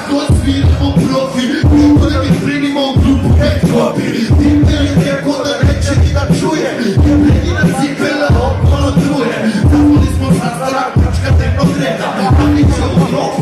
kako sviramo profi mi primimo u grupu head copy Timne li neko da neće ni da čuje? Jebredina cipela okolo truje. Zavoli smo sastara, kučka dnevnog reda. Ali će u grobu